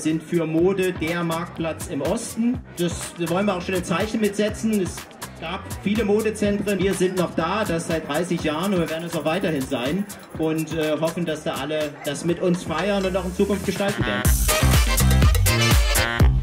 sind für Mode der Marktplatz im Osten. Das wollen wir auch schon ein Zeichen mitsetzen. Es gab viele Modezentren, wir sind noch da, das seit 30 Jahren und wir werden es auch weiterhin sein und äh, hoffen, dass da alle das mit uns feiern und auch in Zukunft gestalten werden. Musik